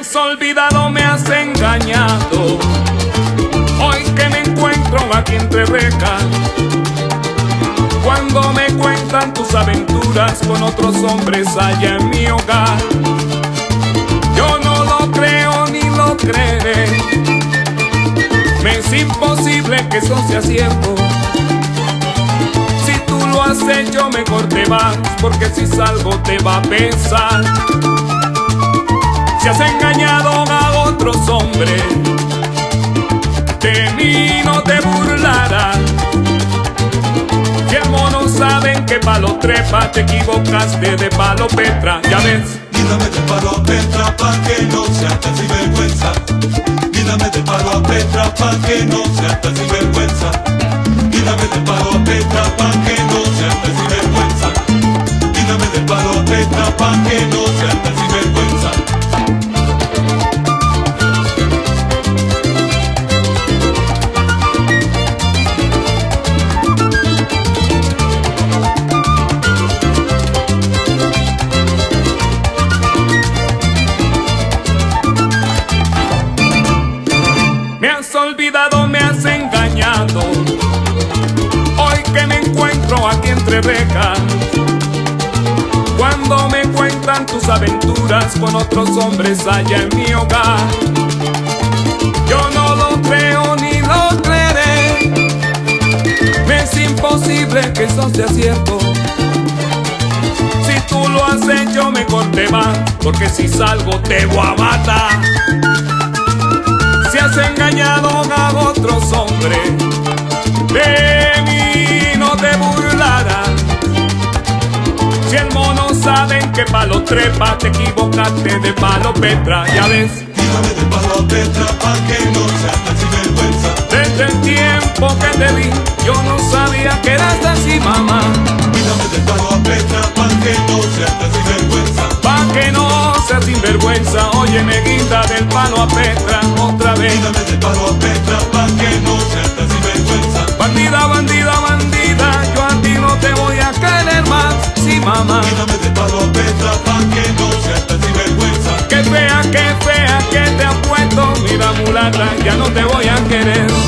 has olvidado, me has engañado. Hoy que me encuentro aquí entre rejas, cuando me cuentan tus aventuras con otros hombres allá en mi hogar, yo no lo creo ni lo creeré. Me es imposible que eso sea cierto. Si tú lo has hecho, mejor te vas, porque si salgo te va a pesar. Si has engañado a otros hombres, de mí no te burlarás. Si el mono saben que palo trepa, te equivocaste de palo petra, ya ves. Quítame de palo Petra pa' que no sea tan sinvergüenza. Quítame de palo Petra pa' que no sea tan sinvergüenza. Quítame de palo Petra pa' que no sea tan sinvergüenza. Quítame de palo Petra pa' que no me has engañado. Hoy que me encuentro aquí entre rejas. Cuando me cuentan tus aventuras con otros hombres allá en mi hogar. Yo no lo creo ni lo creeré. Me es imposible que eso sea cierto. Si tú lo has hecho, mejor te vas. Porque si salgo te voy. Si has engañado saben que palo trepa, te equivocaste de palo petra, ya ves. Quítame de palo a Petra pa' que no sea tan sinvergüenza. Desde el tiempo que te vi, yo no sabía que eras así, mamá. Quítame de palo a Petra pa' que no sea tan sinvergüenza. Pa' que no seas sinvergüenza, oye, me guita del palo a Petra otra vez. Quítame de palo a Petra pa' que no sea tan sinvergüenza. Bandida, bandida, bandida, yo a ti no te voy a querer más, ya no te voy a querer.